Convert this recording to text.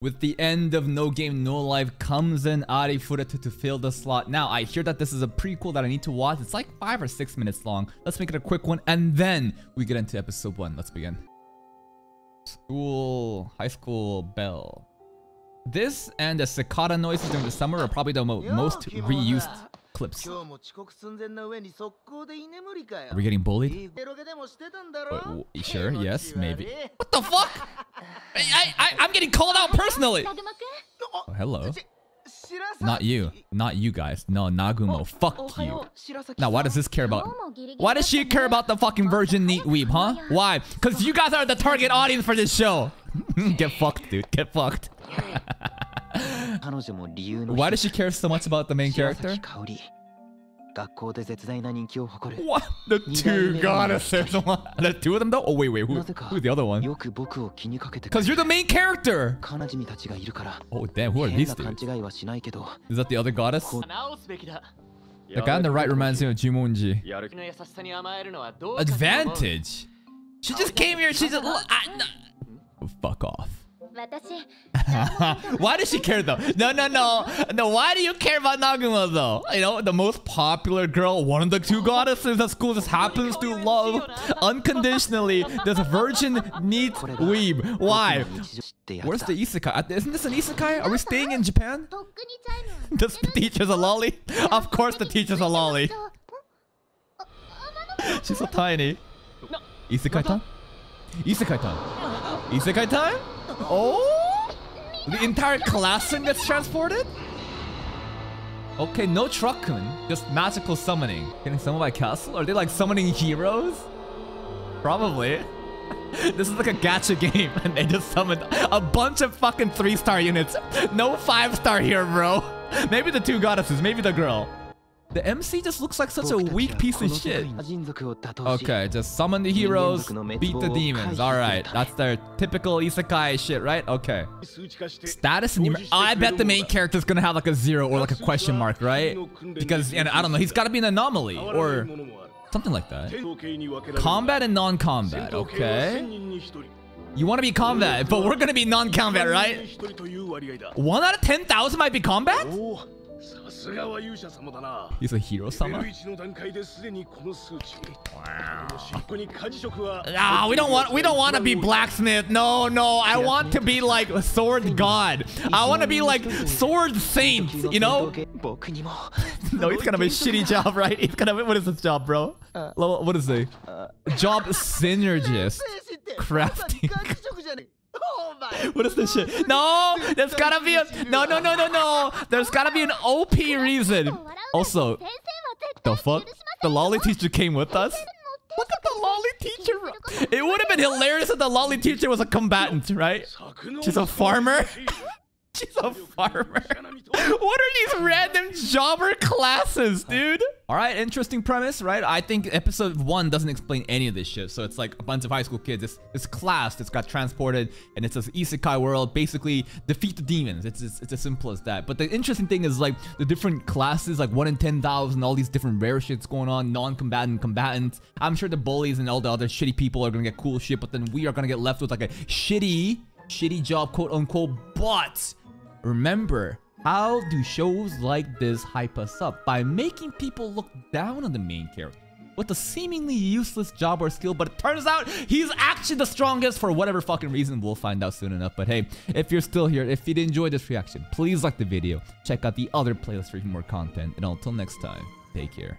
With the end of No Game No Life comes in Arifureta to, to fill the slot. Now, I hear that this is a prequel that I need to watch. It's like five or six minutes long. Let's make it a quick one, and then we get into episode one. Let's begin. School, high school bell. This and the cicada noises during the summer are probably the mo most reused clips. Are we getting bullied? Sure, yes, maybe. What the fuck? I, I, I'm getting called out personally. Oh, hello. Not you. Not you guys. No, Nagumo. Fuck you. Now, why does this care about... Why does she care about the fucking virgin neat weeb, huh? Why? Because you guys are the target audience for this show. Get fucked, dude. Get fucked. Why does she care so much about the main character? What? The two goddesses. the two of them though? Oh, wait, wait. Who, who's the other one? Because you're the main character. Oh, damn. Who are these dudes? Is that the other goddess? The guy on the right reminds me of Jumonji. Advantage? She just came here. She's a no. Hmm? Fuck off. why does she care though? No, no, no, no. Why do you care about Nagumo though? You know, the most popular girl, one of the two goddesses the school just happens to love unconditionally. This virgin neat weeb. Why? Where's the isekai? Uh, isn't this an isekai? Are we staying in Japan? Does the teacher's a loli? Of course the teacher's a loli. She's so tiny. Isekai time? Isekai time? Isekai time? Oh? The entire classroom gets transported? Okay, no Truck-kun, just magical summoning. Getting summoned by castle? Are they like summoning heroes? Probably. This is like a gacha game, and they just summoned a bunch of fucking three-star units. No five-star here, bro. Maybe the two goddesses, maybe the girl. The MC just looks like such a weak piece of shit. Okay, just summon the heroes, beat the demons. Alright, that's their typical isekai shit, right? Okay. Status and numer- I bet the main character's gonna have like a zero or like a question mark, right? Because, and I don't know, he's gotta be an anomaly or something like that. Combat and non-combat, okay. You want to be combat, but we're gonna be non-combat, right? 1 out of 10,000 might be combat? さすがは勇者様だな He's a hero レ sama. ベル1の段階ですでにこの数値尻尾に家事職は Ah, we don't want we don't want to be blacksmith. No, no. I want to be like a sword god. I want to be like sword saint, you know? 僕にも No, he's gonna have a shitty job, right? He's gonna have what is his job, bro? Lo- What is it? Job synergist. Crafting. What is this shit? No, there's gotta be a no, no, no, no, no. There's gotta be an OP reason. Also, the fuck? The loli teacher came with us. Look at the loli teacher. It would have been hilarious if the loli teacher was a combatant, right? She's a farmer. She's a farmer. what are these random jobber classes, dude? All right, interesting premise, right? I think episode one doesn't explain any of this shit. So it's like a bunch of high school kids. This this class that's got transported, and it's this isekai world. Basically, defeat the demons. It's, it's it's as simple as that. But the interesting thing is like the different classes, like one in ten thousand, all these different rare shits going on, non-combatant, combatant. I'm sure the bullies and all the other shitty people are gonna get cool shit, but then we are gonna get left with like a shitty, shitty job, quote unquote. But Remember, how do shows like this hype us up? By making people look down on the main character with a seemingly useless job or skill, but it turns out he's actually the strongest for whatever fucking reason. We'll find out soon enough. But hey, if you're still here, if you did enjoy this reaction, please like the video, check out the other playlist for even more content, and until next time, take care.